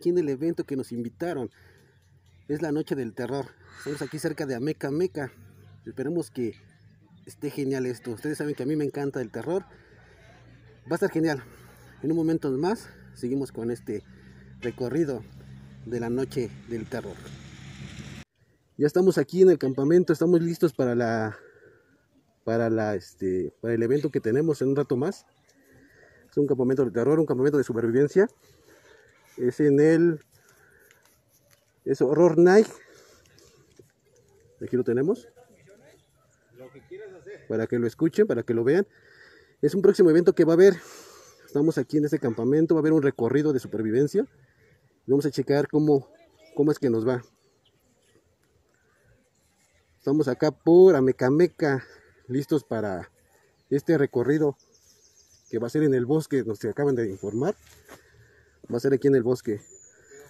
aquí en el evento que nos invitaron. Es la noche del terror. Estamos aquí cerca de Ameca Meca. Esperemos que esté genial esto. Ustedes saben que a mí me encanta el terror. Va a estar genial. En un momento más seguimos con este recorrido de la noche del terror. Ya estamos aquí en el campamento, estamos listos para la para la este para el evento que tenemos en un rato más. Es un campamento de terror, un campamento de supervivencia. Es en el es Horror Night. Aquí lo tenemos. Para que lo escuchen, para que lo vean. Es un próximo evento que va a haber. Estamos aquí en este campamento, va a haber un recorrido de supervivencia. Vamos a checar cómo, cómo es que nos va. Estamos acá por Amecameca, listos para este recorrido que va a ser en el bosque, nos acaban de informar. Va a ser aquí en el bosque.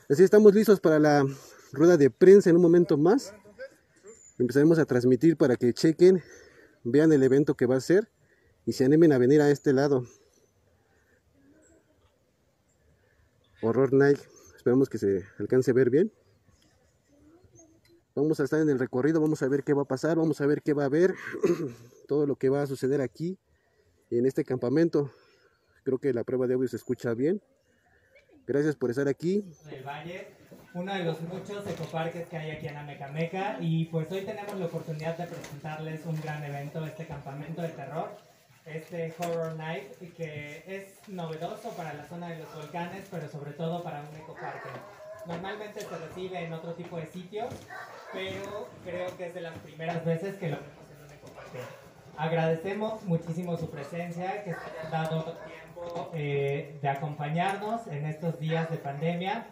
Así estamos listos para la rueda de prensa en un momento más. Empezaremos a transmitir para que chequen, vean el evento que va a ser y se animen a venir a este lado. Horror Night. Esperemos que se alcance a ver bien. Vamos a estar en el recorrido, vamos a ver qué va a pasar, vamos a ver qué va a haber, todo lo que va a suceder aquí en este campamento. Creo que la prueba de audio se escucha bien. Gracias por estar aquí. Del Valle, uno de los muchos ecoparques que hay aquí en Amecameca y pues hoy tenemos la oportunidad de presentarles un gran evento, este campamento de terror, este Horror Night que es novedoso para la zona de los volcanes, pero sobre todo para un ecoparque. Normalmente se recibe en otro tipo de sitios, pero creo que es de las primeras veces que lo vemos en un ecoparque. Agradecemos muchísimo su presencia, que se hayan dado tiempo eh, de acompañarnos en estos días de pandemia.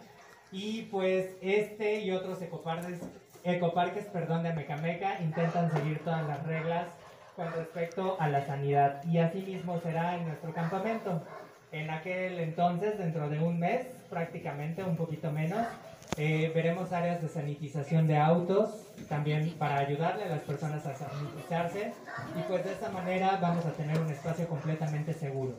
Y pues este y otros ecoparques, ecoparques perdón, de Mecameca intentan seguir todas las reglas con respecto a la sanidad. Y así mismo será en nuestro campamento. En aquel entonces, dentro de un mes, prácticamente un poquito menos, eh, veremos áreas de sanitización de autos, también para ayudarle a las personas a sanitizarse y pues de esta manera vamos a tener un espacio completamente seguro.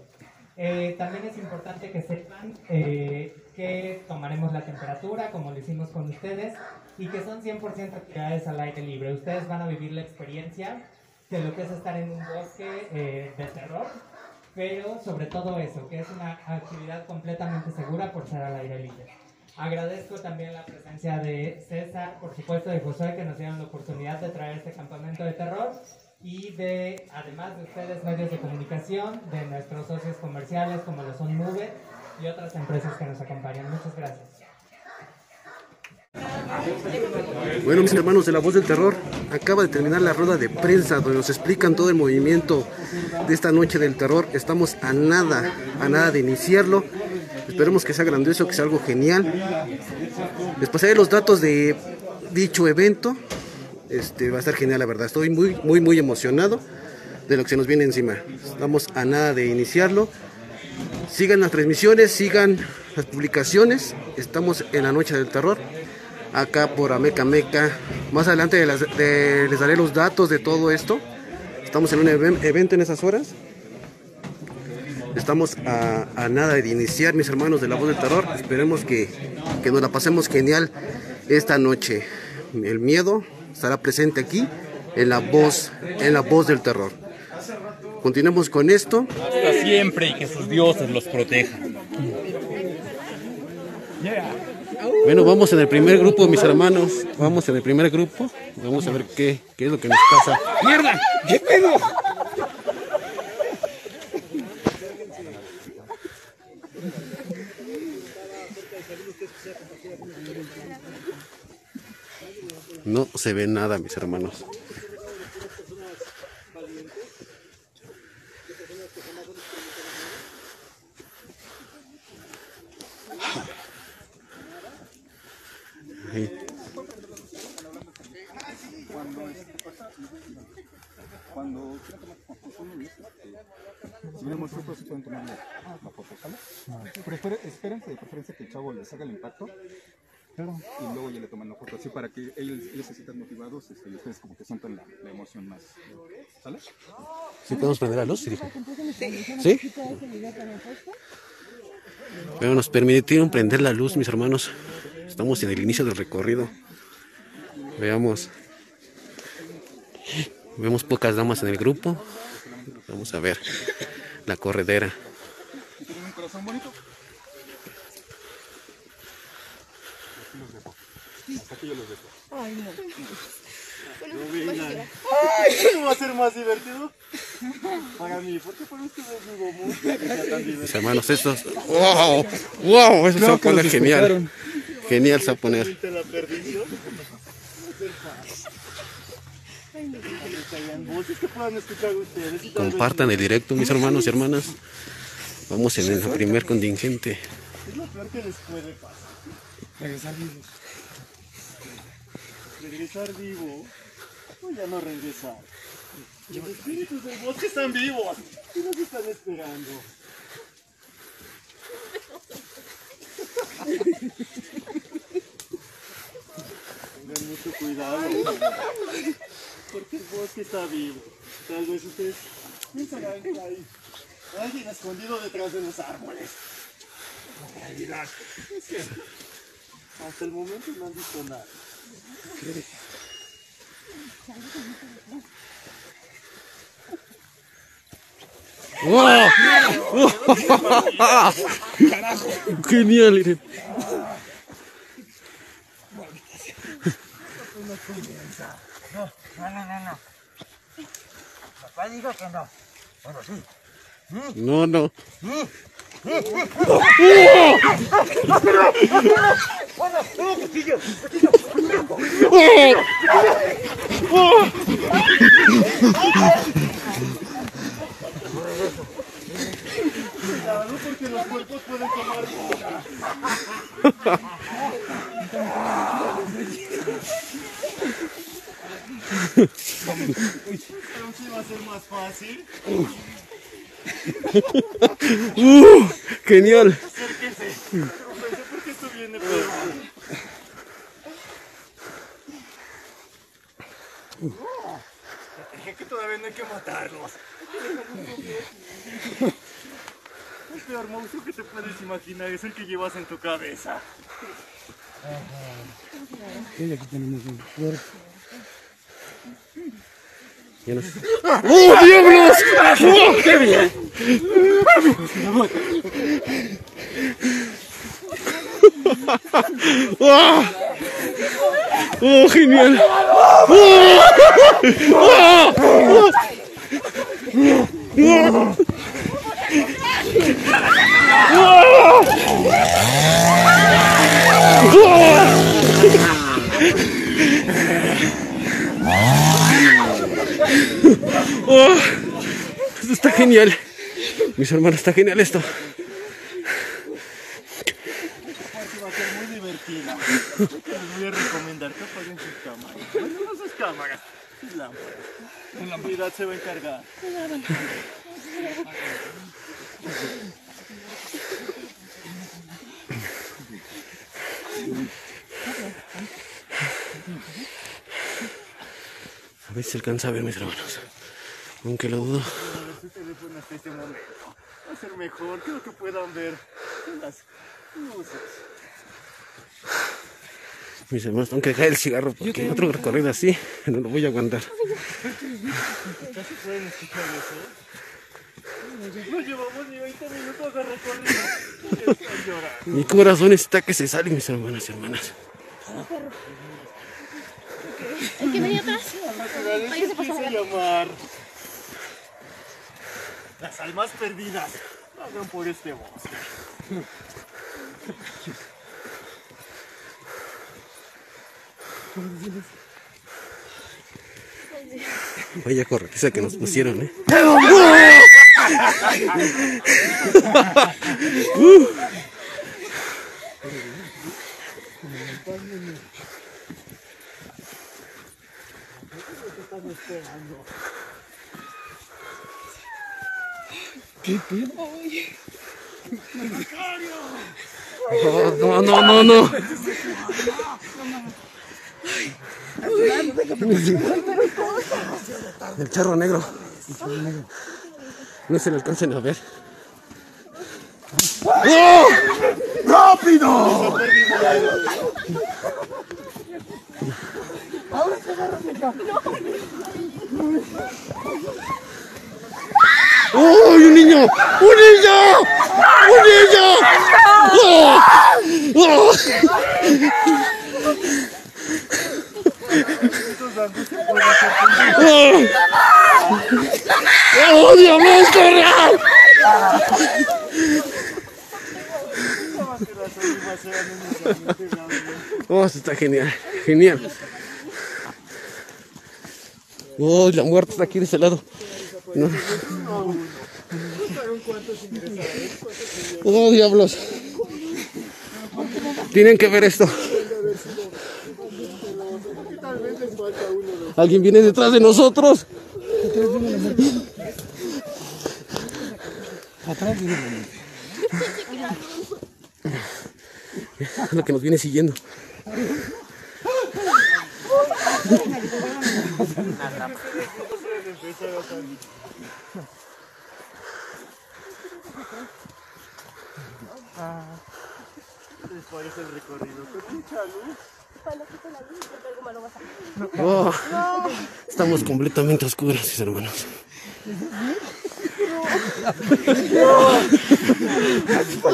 Eh, también es importante que sepan eh, que tomaremos la temperatura como lo hicimos con ustedes y que son 100% actividades al aire libre. Ustedes van a vivir la experiencia de lo que es estar en un bosque de terror, pero sobre todo eso, que es una actividad completamente segura por ser al aire libre. Agradezco también la presencia de César, por supuesto de José, que nos dieron la oportunidad de traer este campamento de terror y de, además de ustedes, medios de comunicación, de nuestros socios comerciales como lo son Move y otras empresas que nos acompañan. Muchas gracias. Bueno, mis hermanos de la voz del terror, acaba de terminar la rueda de prensa donde nos explican todo el movimiento de esta noche del terror. Estamos a nada, a nada de iniciarlo. Esperemos que sea grandioso, que sea algo genial. Les pasaré los datos de dicho evento. Este va a estar genial, la verdad. Estoy muy, muy, muy emocionado de lo que se nos viene encima. Estamos a nada de iniciarlo. Sigan las transmisiones, sigan las publicaciones. Estamos en la noche del terror acá por Ameca Meca. Más adelante les, daré los datos de todo esto. Estamos en un evento en esas horas. Estamos a, a, nada de iniciar, mis hermanos de la voz del terror. Esperemos que, que nos la pasemos genial esta noche. El miedo estará presente aquí en la voz, en la voz del terror. Continuemos con esto. Hasta siempre y que sus dioses los protejan. Bueno, vamos en el primer grupo, mis hermanos. Vamos en el primer grupo. Vamos a ver qué, qué es lo que nos pasa. ¡Mierda! ¿Qué pedo? No se ve nada, mis hermanos. Ahí. Cuando si pueden tomar la, foto, ¿sale? Que de preferencia que el chavo les haga el impacto. Y luego ya le toman la foto, así para que ellos, ellos se sientan motivados este, y ustedes como que sientan la, la emoción más. ¿Sale? ¿Sí podemos prender la luz? Sí. ¿Sí? ¿Sí? Pero nos permitieron prender la luz, mis hermanos. Estamos en el inicio del recorrido. Veamos. Vemos pocas damas en el grupo. Vamos a ver la corredera. ¿Tienes un corazón bonito? Aquí yo los dejo. ¿Cómo va a ser más divertido? Para mí, ¿por qué digo mucho que tan divertido? Mis hermanos, estos. ¡Wow! ¡Wow! Eso se va a poner genial. Genial se va a poner. ¿Te la perdición? voces que puedan escuchar ustedes. y tal vez Compartan el directo, mis hermanos y hermanas. Vamos en el primer contingente. Es lo peor que les puede pasar. Regresar vivos. Regresar vivo. O ya no regresar. Los espíritus del bosque están vivos. Y nos están esperando. Tengan mucho cuidado. Porque el bosque está vivo. Tal vez ustedes pensarán que hay alguien escondido detrás de los árboles. La realidad es que hasta el momento no han visto nada. ¡Wow! Genial, miren. No, no, no, no. Papá dijo que no. Bueno, sí. No, no. Cuidado porque los cuerpos pueden tomar vida. Pero sí va a ser más fácil. ¡Uh! Genial. Acérquese. Profesor, porque esto viene. Dije que todavía no hay que matarlos. El peor monstruo que te puedes imaginar es el que llevas en tu cabeza. Y aquí tenemos un cuerpo. Ya nos- ¡Oh, diablos! ¡Oh, qué bien! ¡Oh! ¡Oh, genial! ¡Oh! ¡Oh! ¡Oh! Esto está genial. Mis hermanos, está genial esto. Va a ser muy que les voy a recomendar que apaguen sus cámaras. Bueno, no sus cámaras, sus lámparas. La unidad se va a encargar. A ver si alcanza a ver, mis hermanos. Aunque lo dudo. Su teléfono hasta este momento. Va a ser mejor, creo que puedan ver las luces. Mis hermanos, tengo que dejar el cigarro porque otro recorrido así no lo voy a aguantar. ¿Casi pueden escuchar eso? No llevamos ni 20 minutos de recorrido. Mi corazón está que se sale, mis hermanos y hermanas. El que venía atrás. Ahí se pasó. Las almas perdidas vagan por este bosque. Vaya corretiza que nos pusieron, ¿eh? Oh, no, no, no, no. El charro negro. No se le alcancen a ver. ¡Oh! ¡Rápido! ¡Uy, un niño! ¡Un niño! ¡Un niño! ¡Oh! ¡Oh! ¡Oh, corre! Oh, esto está genial, genial. Oh, la muerte está aquí de ese lado. No. Oh, diablos. Tienen que ver esto. Alguien viene detrás de nosotros. Atrás lo que nos viene siguiendo. ¿Les parece el recorrido? Con mucha luz. Oh, estamos completamente oscuros, mis hermanos.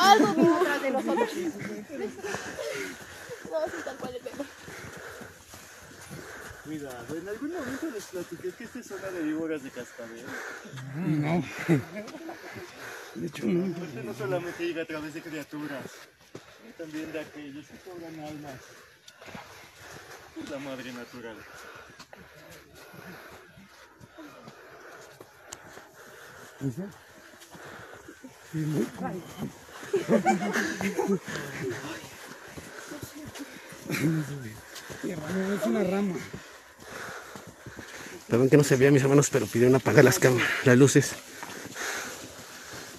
Algo vino tras de nosotros. No, sí, tal cual. Cuidado, en algún momento les platiqué que esta es zona de víboras de cascabel. No. De hecho, no. Este no solamente llega a través de criaturas, también de aquellos que cobran almas. Es la madre natural. Es una rama. Perdón que no se vea, mis hermanos, pero pidieron apagar las las luces.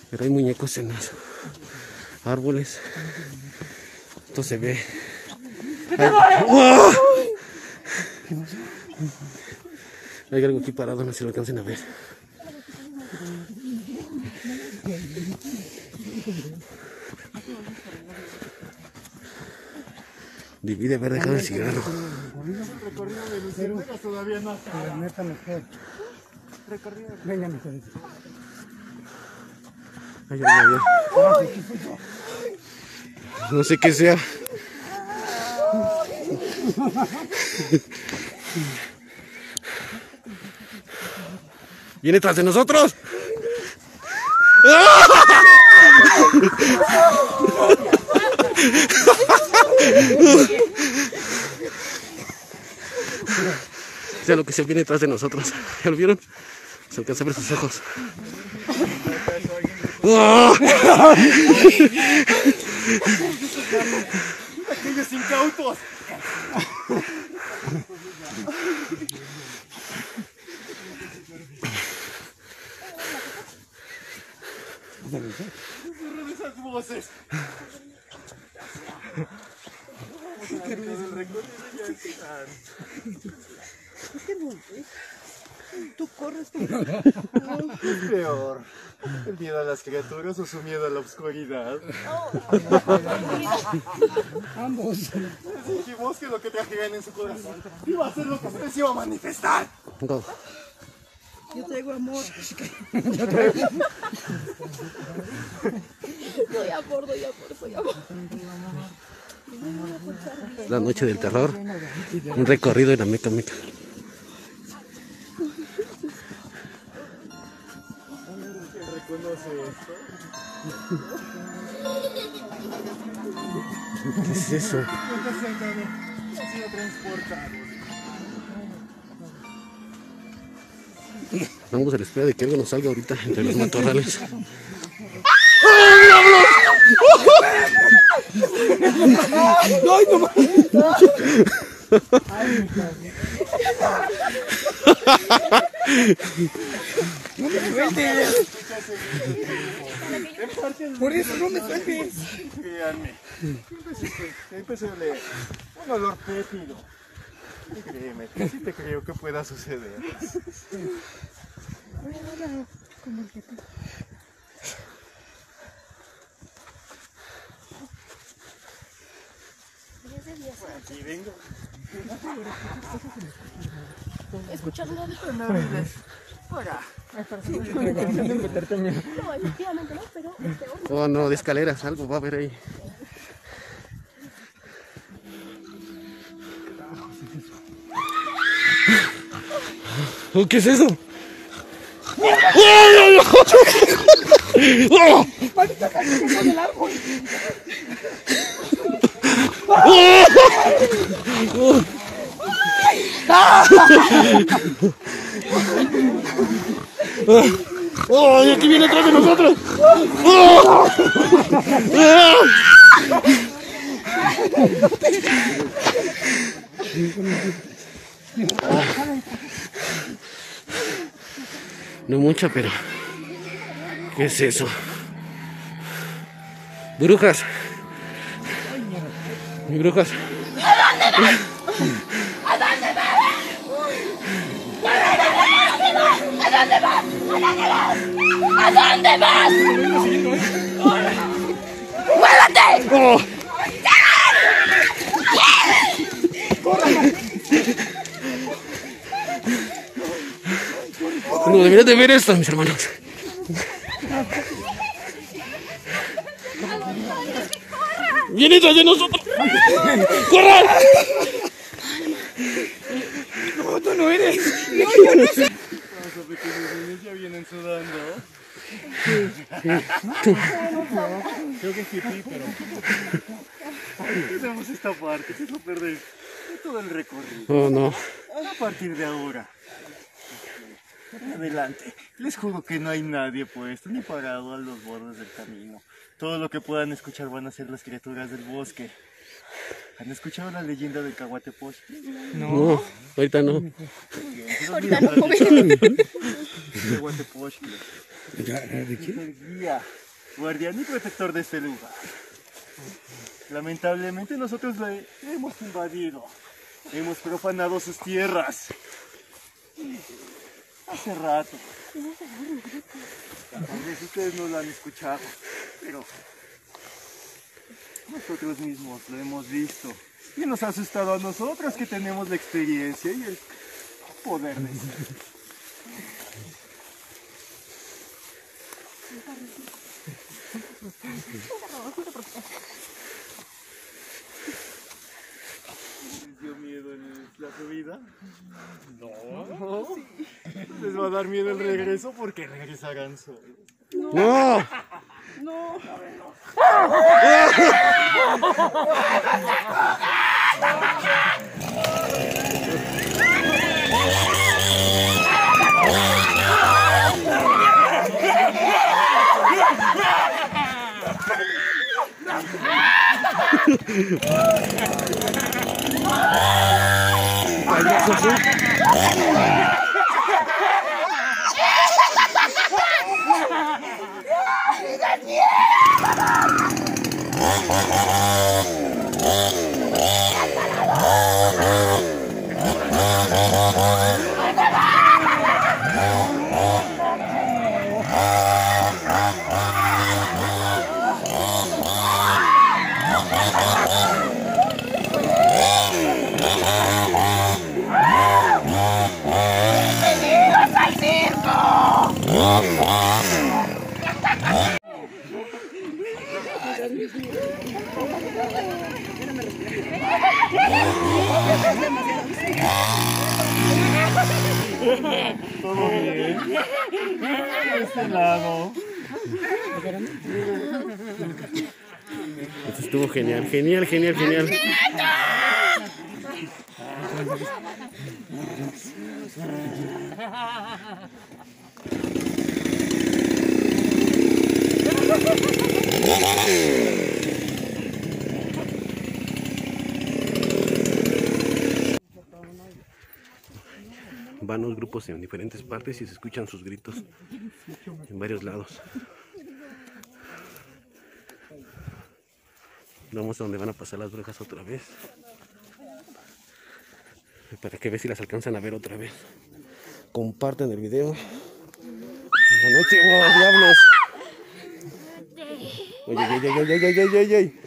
Pero hay muñecos en los árboles. Esto se ve. Ay, ¡Wow! Hay algo aquí parado, no sé si lo alcancen a ver. Debí de haber dejado el cigarro. Todavía no La neta mejor. Vengan ustedes. Ay, ay, ay, ay. No sé qué sea. ¿Viene tras de nosotros? Sea lo que se viene tras de nosotros. ¿Ya lo vieron? Se alcanza a ver sus ojos. ¡Ah! aquellos incautos. Esas voces. El recorrido ya están. Es peor. El miedo a las criaturas o su miedo a la oscuridad. Ambos. Les dijimos que lo que trajeran en su corazón iba a ser lo que se les iba a manifestar. Go. Doy amor, doy amor, doy amor. La noche del terror. Un recorrido en la Meca Meca. ¿Qué es eso? Vamos a la espera de que algo nos salga ahorita entre los matorrales. Por eso no me sueltes. Créanme. Empecé a leer un olor fétido. Y Créeme, que sí te creo que pueda suceder. Aquí vengo. Escuchar nada. No olvides. Fuera. No, efectivamente no, pero este hombre. Oh, no, de escaleras, algo va a haber ahí. Oh, ¿Qué es eso? ¡Oh! Aquí viene atrás de nosotros! No mucha, pero... ¿Qué es eso? Brujas. Mi brujas. ¿A dónde vas? ¡Muévete! ¡Oh! No deberías de ver esto, mis hermanos. ¡Viene tras de nosotros! ¡Corran! No, tú no eres. Los pequeños niños ya vienen sudando. Creo que sí, sí, pero. Tenemos esta parte, que es lo de todo el recorrido. Oh, no. A partir de ahora. Adelante. Les juro que no hay nadie puesto ni parado a los bordes del camino. Todo lo que puedan escuchar van a ser las criaturas del bosque. ¿Han escuchado la leyenda del Caguatepoch? No, ahorita no. Ahorita no, joven. Caguatepochtli. Es el guía, guardián y protector de este lugar. Lamentablemente nosotros le hemos invadido. Hemos profanado sus tierras. Hace rato. Tal vez ustedes no lo han escuchado, pero nosotros mismos lo hemos visto. Y nos ha asustado a nosotros que tenemos la experiencia y el poder de ser. ¿Les dio miedo la subida? No. ¿Les va a dar miedo el regreso? Porque regresarán solos. ¡No! Yeah. ¿Todo bien? Este lado. Esto estuvo genial, genial, genial, genial. Van los grupos en diferentes partes y se escuchan sus gritos en varios lados. Vamos a donde van a pasar las brujas otra vez. Para que vean si las alcanzan a ver otra vez. Comparten el video. Noches, oh, diablos ay, ay, ay, ay, ay, ay, ay.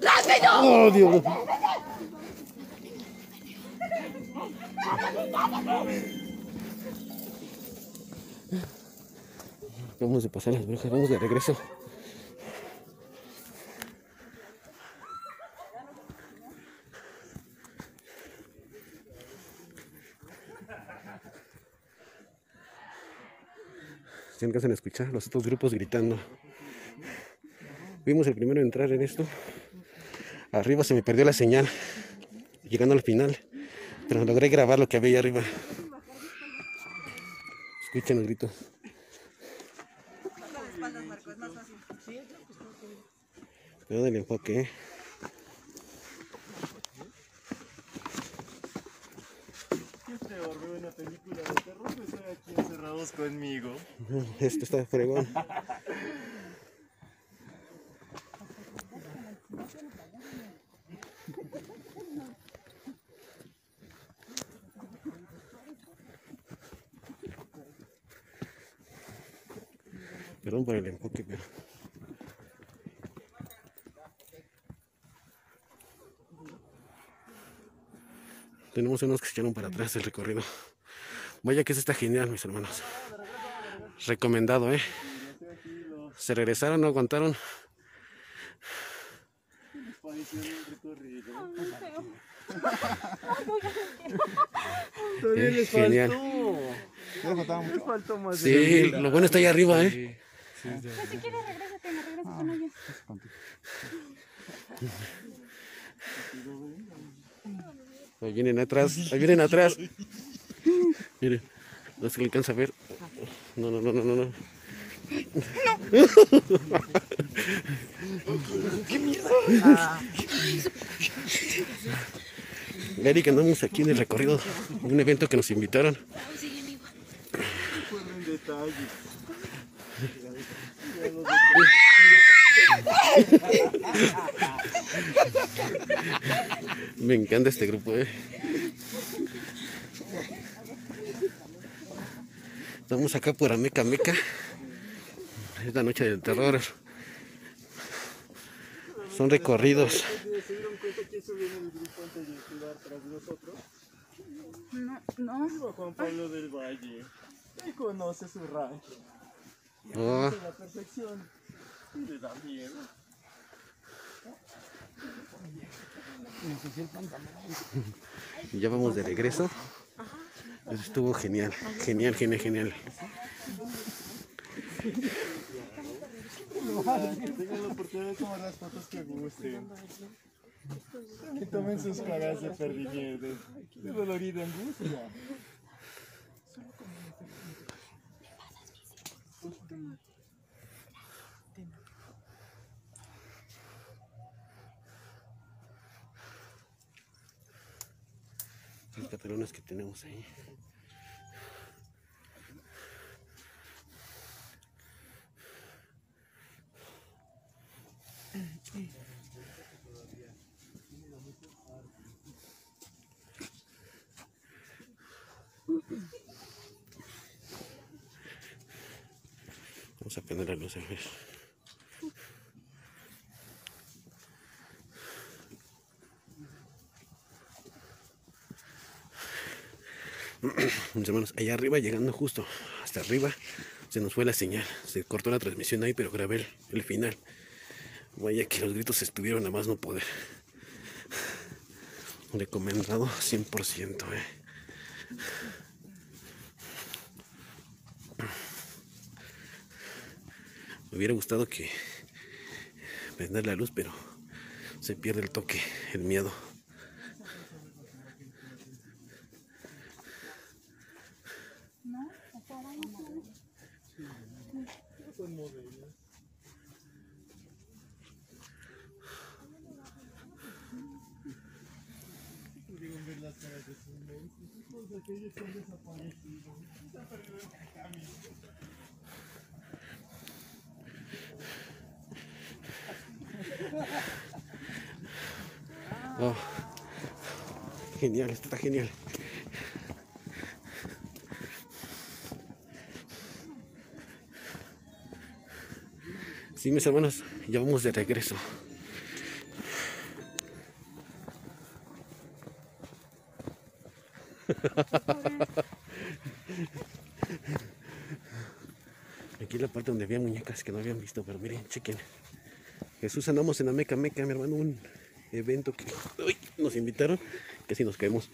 ¡Rápido! ¡Oh, Dios! Vamos de pasar las brujas, vamos de regreso. Si alcanzan a escuchar los otros grupos gritando. Fuimos el primero en entrar en esto. Arriba se me perdió la señal. Llegando al final. Pero logré grabar lo que había ahí arriba. Escuchen los gritos. Cuidado del enfoque, ¿eh? Qué peor, veo una película de terror que estoy aquí encerrados conmigo. Esto está fregón. Perdón por el enfoque, pero... Tenemos unos que se echaron para atrás el recorrido. Vaya que eso está genial, mis hermanos. Recomendado, ¿eh? Se regresaron, no aguantaron. Eh, les genial. Mucho. Faltó más Sí, lo bueno está ahí arriba, ¿eh? Pues si quieres, regrésate, me regresas con ellos. Ahí vienen atrás, ahí vienen atrás. Mire, no se le alcanza a ver. No, no, no, no, no. no. Eric, andamos aquí en el recorrido de un evento que nos invitaron. Me encanta este grupo, eh. Estamos acá por Ameca Meca. Es la noche del terror. Son recorridos. ¿Se dieron cuenta quién subió en el grupo antes de quedar tras nosotros? No, no. Iba Juan Pablo del Valle. Él conoce su rancho. Oh, A la perfección. Y le da miedo. y ya vamos de regreso. Eso estuvo genial, genial, genial, genial. Que tengan la oportunidad de tomar las fotos que gusten. Que tomen sus caras de perdimiento, de dolor y de angustia. Las catalonas que tenemos ahí. Vamos a prender la luz a ver. Hermanos, allá arriba, llegando justo hasta arriba, se nos fue la señal. Se cortó la transmisión ahí, pero grabé el, el final. Vaya que los gritos estuvieron a más no poder. Recomendado 100%, eh. Me hubiera gustado que prender la luz, pero se pierde el toque, el miedo. Oh, genial, esto está genial. Sí, mis hermanos, ya vamos de regreso. Aquí es la parte donde había muñecas que no habían visto, pero miren, chequen. Jesús andamos en la Meca Meca, mi hermano, un evento que nos invitaron, casi nos caemos.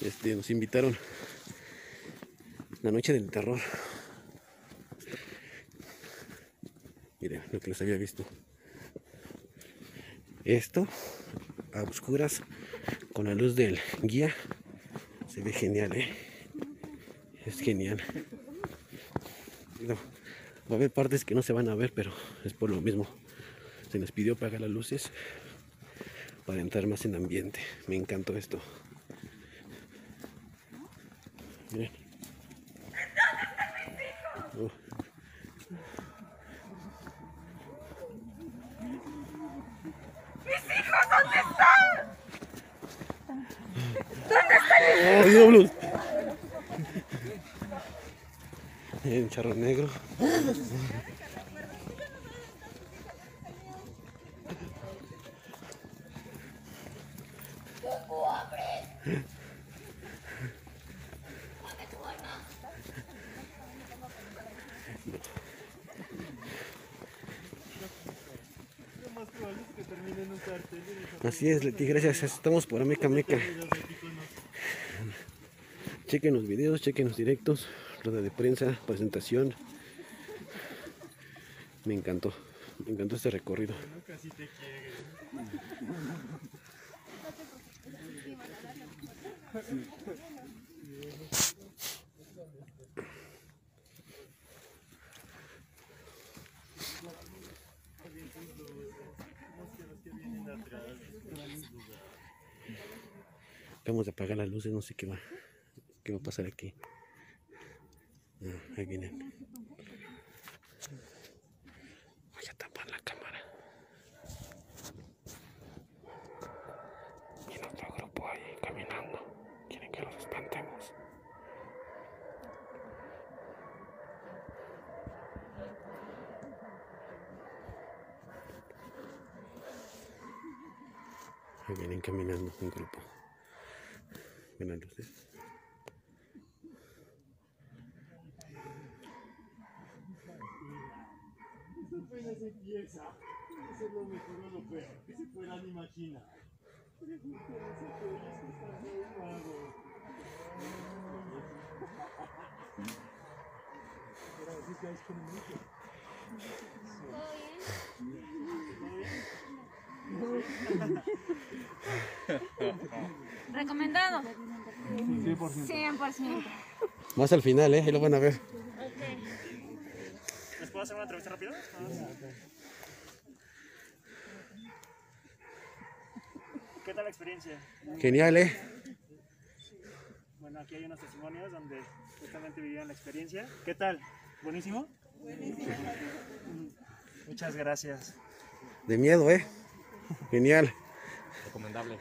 Este, nos invitaron la noche del terror. Miren lo que les había visto. Esto a oscuras con la luz del guía se ve genial, ¿eh? Es genial. Va a haber partes que no se van a ver, pero es por lo mismo. Se nos pidió apagar las luces para entrar más en ambiente. Me encantó esto. ¡Oh, diablos! Un charro negro. Así es, Leti, gracias. Estamos por Ameca Meca. Chequen los videos, chequen los directos, rueda de prensa, presentación. Me encantó, me encantó este recorrido. Acabamos de apagar las luces, no sé qué va, qué va a pasar aquí. Ah, ahí vienen. Voy a tapar la cámara. Y otro grupo ahí caminando. Quieren que los espantemos. Ahí vienen caminando un grupo. Ven las luces. Eso es lo mejor o lo peor que se puedan imaginar. Pregúntenles a aquellos que están traumados. Recomendado. 100%. Más al final, ¿eh? Ahí lo van a ver. ¿Les puedo hacer una entrevista rápida? ¿Qué tal la experiencia? Genial, ¿eh? Bueno, aquí hay unos testimonios donde justamente vivieron la experiencia. ¿Qué tal? ¿Buenísimo? Buenísimo. Muchas gracias. De miedo, ¿eh? Genial. Recomendable.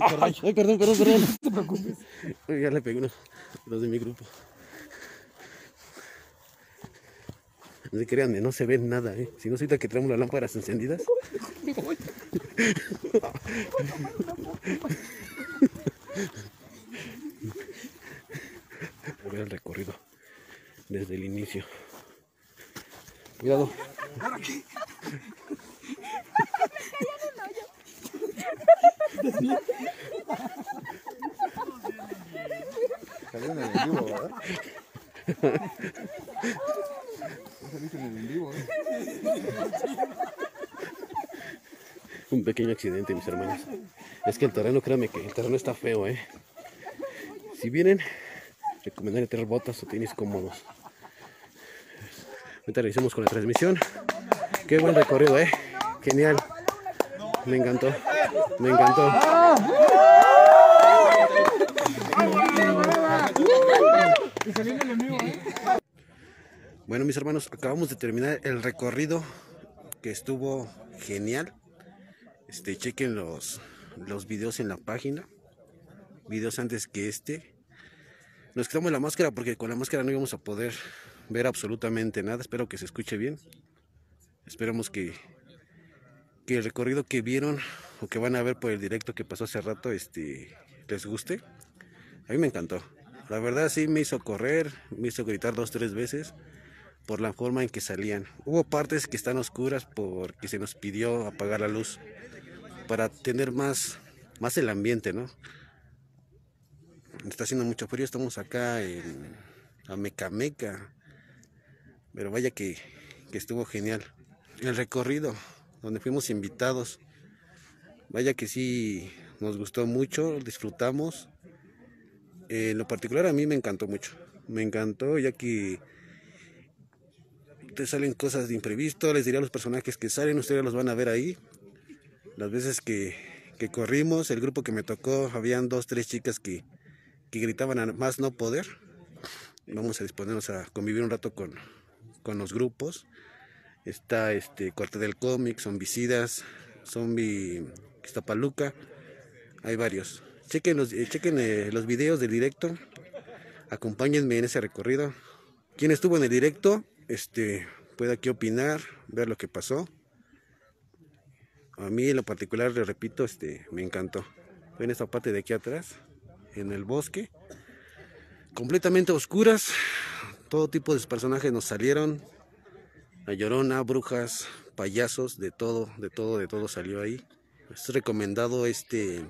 Ay, perdón, perdón, perdón. No te preocupes. Ya le pegué uno. Los de mi grupo. No se crean, no se ve nada, ¿eh? Si no, ahorita que traemos las lámparas encendidas. A ver el recorrido desde el inicio. Cuidado. Salieron en el Un pequeño accidente, mis hermanos. Es que el terreno, créanme que el terreno está feo, ¿eh? Si vienen, recomendaría tener botas o tenis cómodos. Ahorita revisemos con la transmisión. Qué buen recorrido, ¿eh? Genial. Me encantó. Me encantó. Bueno, mis hermanos, acabamos de terminar el recorrido que estuvo genial. Este, chequen los, los videos en la página. Videos antes que este. Nos quitamos la máscara porque con la máscara no íbamos a poder ver absolutamente nada. Espero que se escuche bien. Esperamos que, que el recorrido que vieron o que van a ver por el directo que pasó hace rato este, les guste. A mí me encantó. La verdad sí me hizo correr, me hizo gritar dos, tres veces por la forma en que salían. Hubo partes que están oscuras porque se nos pidió apagar la luz para tener más, más el ambiente, ¿no? Está haciendo mucho frío, estamos acá en Amecameca, pero vaya que, que estuvo genial. El recorrido, donde fuimos invitados, vaya que sí nos gustó mucho, disfrutamos. En lo particular a mí me encantó mucho, me encantó ya que te salen cosas de imprevisto, les diré a los personajes que salen, ustedes los van a ver ahí. Las veces que, que corrimos, el grupo que me tocó, habían dos, tres chicas que, que gritaban a más no poder. Vamos a disponernos a convivir un rato con, con los grupos. Está este Corte del Cómic, Zombicidas, Zombie Iztapaluca. Hay varios. Chequen los, eh, chequen eh, los videos del directo. Acompáñenme en ese recorrido. ¿Quién estuvo en el directo? Este, puede aquí opinar, ver lo que pasó. A mí en lo particular, le repito, este, me encantó. Fue en esta parte de aquí atrás, en el bosque. Completamente oscuras. Todo tipo de personajes nos salieron. La llorona, brujas, payasos, de todo, de todo, de todo salió ahí. Es recomendado este,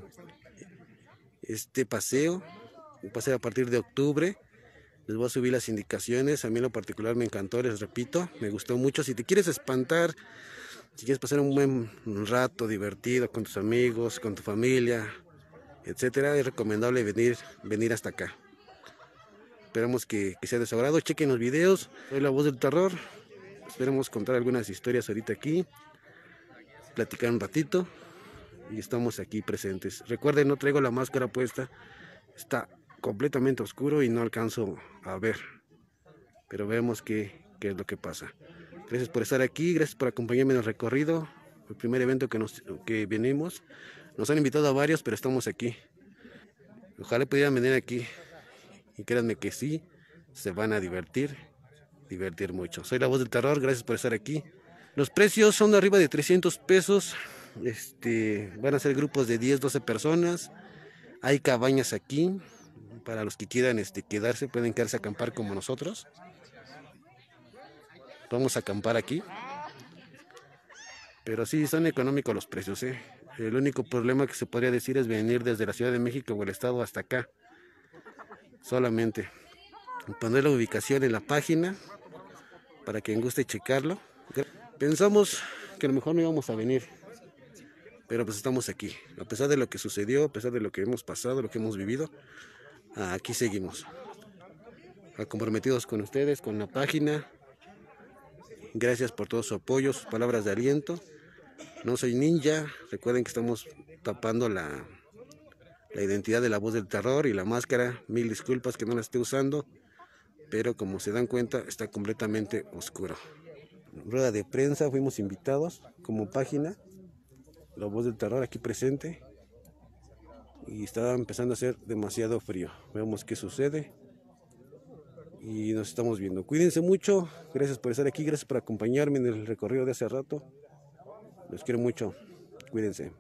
este paseo. Un paseo a partir de octubre. Les voy a subir las indicaciones. A mí en lo particular me encantó, les repito, me gustó mucho. Si te quieres espantar, si quieres pasar un buen rato divertido con tus amigos, con tu familia, etcétera, es recomendable venir, venir hasta acá. Esperamos que, sea de su. Chequen los videos. Soy la voz del terror. Esperemos contar algunas historias ahorita aquí. Platicar un ratito. Y estamos aquí presentes. Recuerden, no traigo la máscara puesta. Está completamente oscuro y no alcanzo a ver. Pero vemos qué, qué es lo que pasa. Gracias por estar aquí, gracias por acompañarme en el recorrido. El primer evento que, nos, que venimos. Nos han invitado a varios, pero estamos aquí. Ojalá pudieran venir aquí. Y créanme que sí, se van a divertir, divertir mucho. Soy la voz del terror, gracias por estar aquí. Los precios son de arriba de 300 pesos. Este, van a ser grupos de 10, 12 personas. Hay cabañas aquí. Para los que quieran este, quedarse, pueden quedarse a acampar como nosotros. Vamos a acampar aquí. Pero sí, son económicos los precios. ¿eh? El único problema que se podría decir es venir desde la Ciudad de México o el Estado hasta acá. Solamente. Poner la ubicación en la página para quien guste checarlo. Pensamos que a lo mejor no íbamos a venir. Pero pues estamos aquí. A pesar de lo que sucedió, a pesar de lo que hemos pasado, lo que hemos vivido, aquí seguimos. Comprometidos con ustedes, con la página. Gracias por todo su apoyo, sus palabras de aliento. No soy ninja. Recuerden que estamos tapando la, la identidad de la voz del terror y la máscara. Mil disculpas que no la esté usando. Pero como se dan cuenta, está completamente oscuro. Rueda de prensa, fuimos invitados como página. La voz del terror aquí presente. Y estaba empezando a hacer demasiado frío. Veamos qué sucede. Y nos estamos viendo. Cuídense mucho. Gracias por estar aquí. Gracias por acompañarme en el recorrido de hace rato. Los quiero mucho. Cuídense.